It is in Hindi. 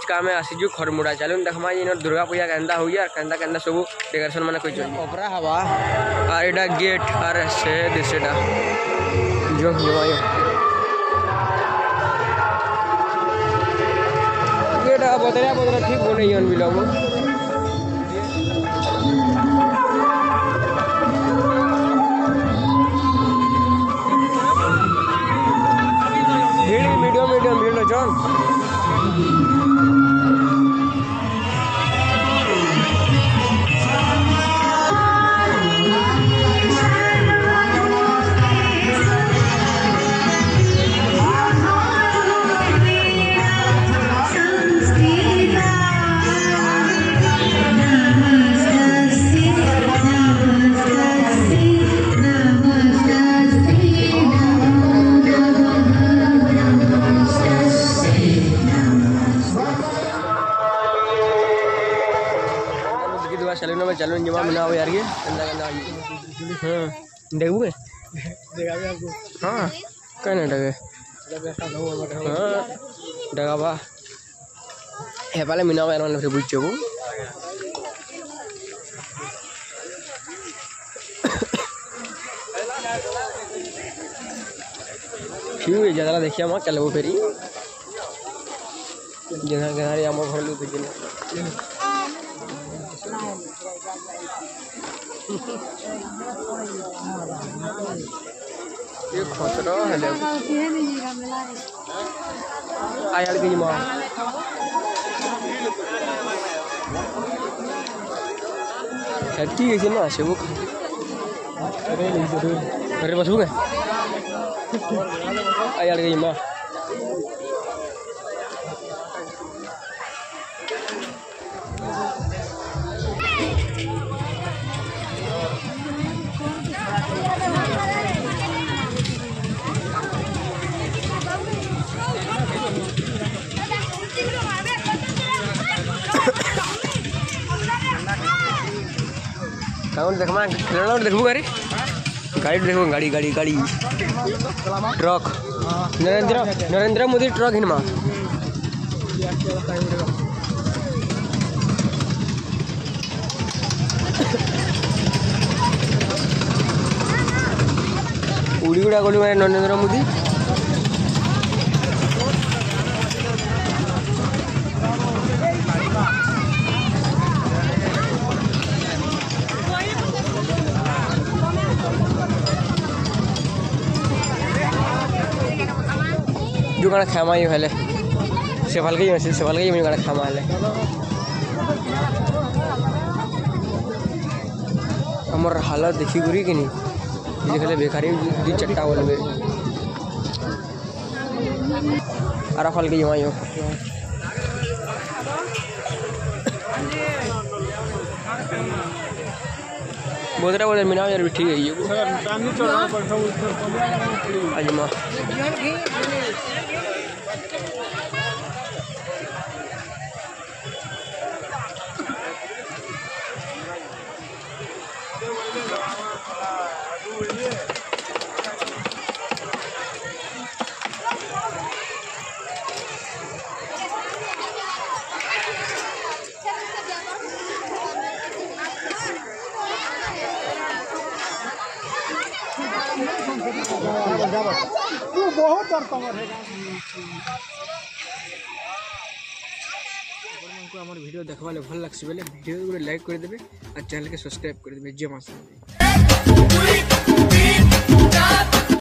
आज का आमे आसीजु खरमुड़ा चलुन देखमा इन दुर्गा पूजा होई और केंदा केंदा सब डेकोरेशन माने चली ओपरा हवा और एटा गेट और से दिसेटा जो जमायो गेट बदला बदला ठीक यन बिलाबो भीड़ मीडियम मीडियम भीड़ चल సెలవున में चलो जमा हो यार ये। गंदा गंदा हाँ। देखोगे? देखा आपको? हाँ। कहने डगे हाँ। डगा बा वाले वाले वाले से पूछो। ठीक है देखिए माँ चलो फेरी। जना घर आमो घर लोग ये खसरो हेले आयाल के माँ हेती है ना सेबुक अरे बस बुके आयाल के माँ काउंट देखमा खेलना देखबू गाड़ी? गाड़ी देखबू गाड़ी गाड़ी गाड़ी। ट्रक। नरेंद्र नरेंद्र मोदी ट्रक हिनमा उड़ी उड़ा गलु नरेंद्र मोदी। जुगाड़ खामा ही हेले। सेफल गई से फल गई जुगाड़ खामा हेले। हमर हालत देखी गुरी कि नहीं? देखे बेकारी दी चट्टा बोल गए अरा फल गई वहाँ Thank you. हाँ ठीक बोतरा मिना यार भी ठीक है ये। अजमा अजमा तू बहुत डरता है আমার ভিডিও দেখবালে ভাল লাগছে বলে ভিডিও লাইক করে দেবে আর চ্যানেলকে সাবস্ক্রাইব করে দেবে জয় মা